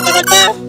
i don't know